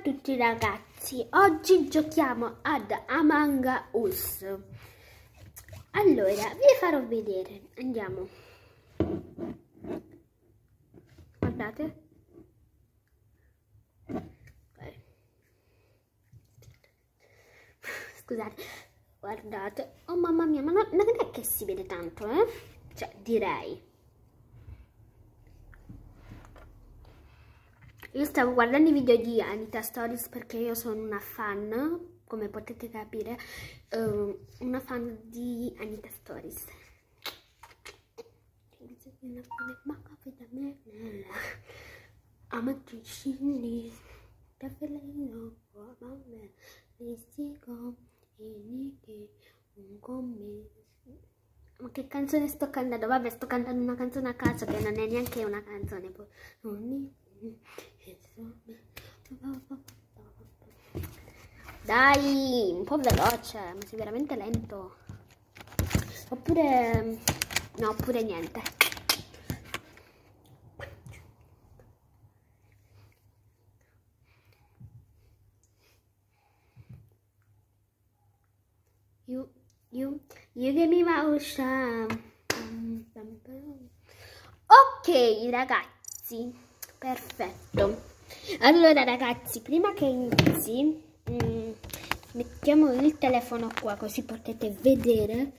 a tutti ragazzi, oggi giochiamo ad Among Us. Allora, vi farò vedere, andiamo. Guardate. Scusate, guardate. Oh mamma mia, ma non, non è che si vede tanto, eh? Cioè, direi. Io stavo guardando i video di Anita Stories perché io sono una fan, come potete capire, uh, una fan di Anita Stories. Ma che canzone sto cantando? Vabbè, sto cantando una canzone a caso che non è neanche una canzone. Dai, un po' veloce, ma sei veramente lento. Oppure... No, oppure niente. You, you, you give me my ocean. Ok, ragazzi, perfetto. Allora ragazzi, prima che inizi, mm, mettiamo il telefono qua così potete vedere,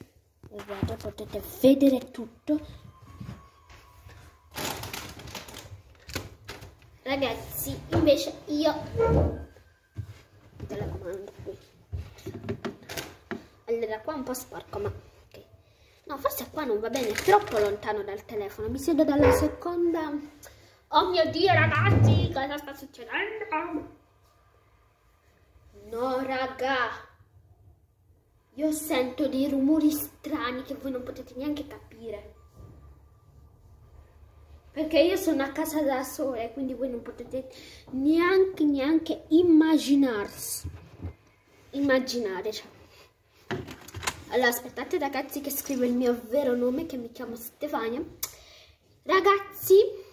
guardate, potete vedere tutto. Ragazzi, invece io. Allora, qua è un po' sporco, ma ok. No, forse qua non va bene, è troppo lontano dal telefono. Mi siedo dalla seconda Oh mio Dio, ragazzi, cosa sta succedendo? No, raga. Io sento dei rumori strani che voi non potete neanche capire. Perché io sono a casa da sola e quindi voi non potete neanche, neanche immaginarsi. Immaginare, cioè. Allora, aspettate ragazzi che scrivo il mio vero nome, che mi chiamo Stefania. Ragazzi,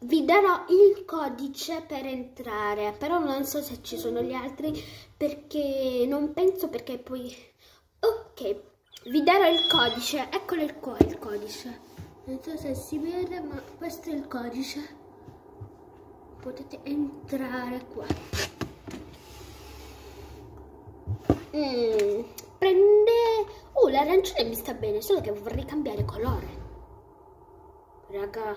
vi darò il codice per entrare però non so se ci sono gli altri perché non penso perché poi ok vi darò il codice eccolo qua il codice. Non so se si vede ma questo è il codice. Potete entrare qua. Mm, prende oh l'arancione mi sta bene solo che vorrei cambiare colore. Raga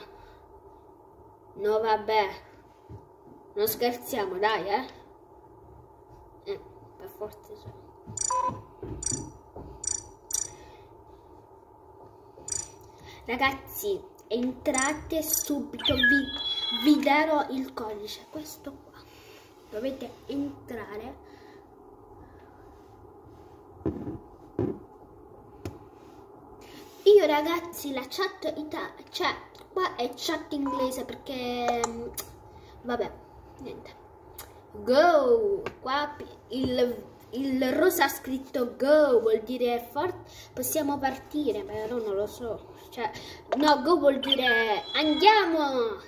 No, vabbè. Non scherziamo, dai, eh. Eh, per forza. Cioè. Ragazzi, entrate subito, vi, vi darò il codice, questo qua. Dovete entrare. Io ragazzi, la chat Italia, cioè qua è chat inglese perché mm, vabbè niente. Go! Qua il, il rosa ha scritto go vuol dire forte possiamo partire però non lo so. Cioè no go vuol dire andiamo!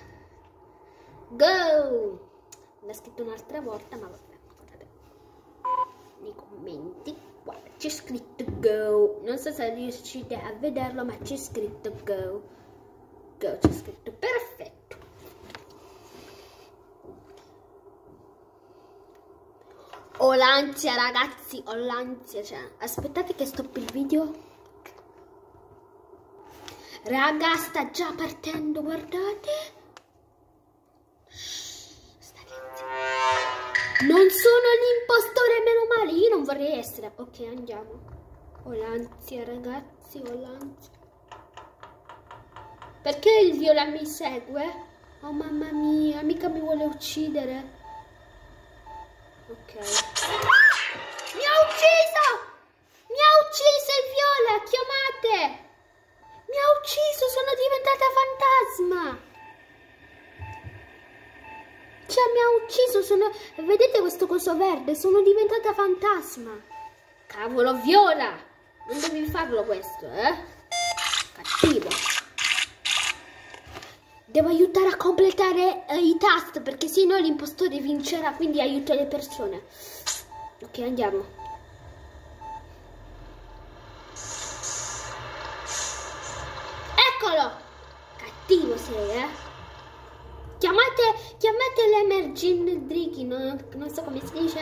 Go! L'ha scritto un'altra volta ma vabbè guardate. Nei commenti c'è scritto go. Non so se riuscite a vederlo ma c'è scritto go go c'è scritto perfetto. Ho l'ansia ragazzi ho l'ansia cioè aspettate che stoppi il video. Raga sta già partendo guardate. Non sono l'impostore meno male. Io non vorrei essere. Ok andiamo. Ho l'ansia ragazzi ho l'ansia perché il viola mi segue? Oh mamma mia, mica mi vuole uccidere. Ok. Mi ha ucciso! Mi ha ucciso il viola, chiamate! Mi ha ucciso, sono diventata fantasma! Cioè mi ha ucciso, sono... Vedete questo coso verde? Sono diventata fantasma! Cavolo, viola! Non devi farlo questo, eh? Cattivo! Devo aiutare a completare uh, i tast perché se no l'impostore vincerà, quindi aiuto le persone. Ok, andiamo. Eccolo! Cattivo sei, eh? Chiamate, chiamate l'emergency, non, non so come si dice.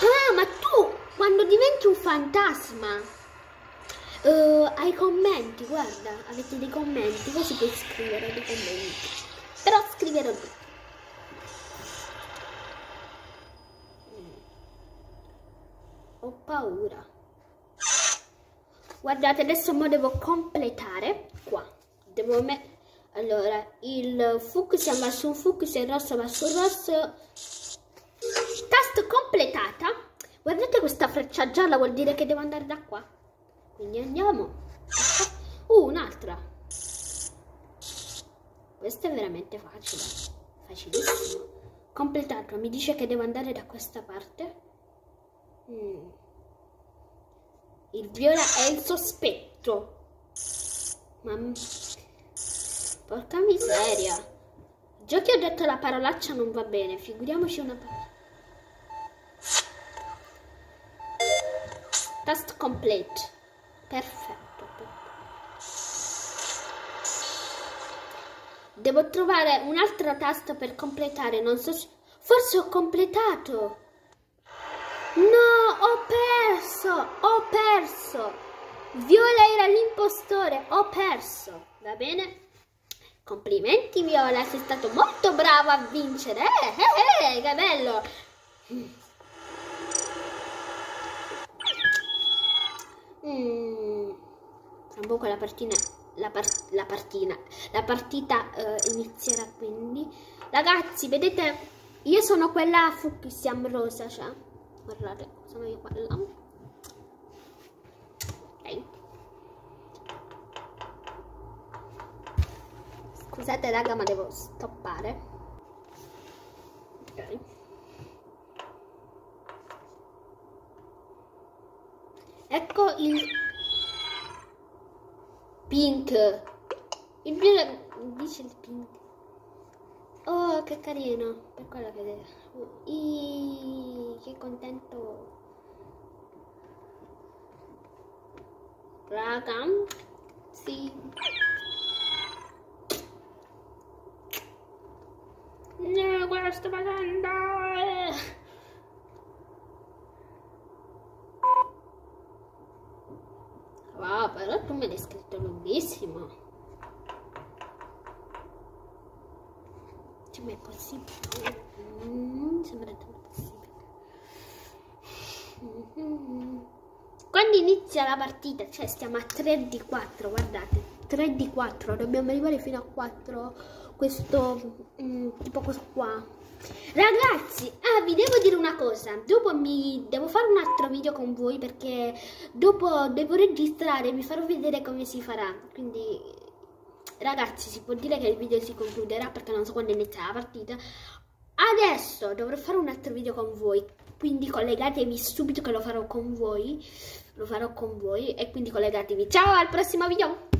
Ah, ma tu, quando diventi un fantasma, Uh, ai commenti, guarda, avete dei commenti, così puoi scrivere dei commenti. Però scriverò tu. Mm. Ho paura. Guardate, adesso mo devo completare qua. Devo mettere... Allora, il fucsia va sul fucsia, il rosso va sul rosso. Tasto completata. Guardate questa freccia gialla, vuol dire che devo andare da qua. Quindi andiamo. Uh, un'altra. Questo è veramente facile. Facilissimo. Completato. Mi dice che devo andare da questa parte. Mm. Il viola è il sospetto. Ma... Porca miseria. Già che ho detto la parolaccia non va bene. Figuriamoci una parola. Task complete. Perfetto. Devo trovare un'altra tasta per completare, non so se... Forse ho completato! No, ho perso! Ho perso! Viola era l'impostore, ho perso! Va bene? Complimenti Viola, sei stato molto bravo a vincere! Eh, eh, eh, che bello! Mm. Tra un poco la partina, la, par la, partina, la partita uh, inizierà quindi. Ragazzi, vedete, io sono quella fucsia rosa, cioè, guardate, sono io quella. Ok. Scusate raga, ma devo stoppare. Ok. Ecco il pink. Il blu dice il pink. Oh, che carino. Per quello che I, che contento. Raga. Sì. No, guarda sto facendo. Wow, però tu me l'hai scritto lunghissimo. Cioè, ma è possibile? Mm, sembra tanto possibile. Mm-hmm. Quando inizia la partita, cioè stiamo a 3 di 4, guardate, 3 di 4, dobbiamo arrivare fino a 4, questo, mm, tipo questo qua. Ragazzi, ah, vi devo dire una cosa, dopo mi devo fare un altro video con voi perché dopo devo registrare vi farò vedere come si farà, quindi ragazzi si può dire che il video si concluderà perché non so quando inizia la partita. Adesso dovrò fare un altro video con voi, quindi collegatevi subito che lo farò con voi, lo farò con voi e quindi collegatevi. Ciao al prossimo video!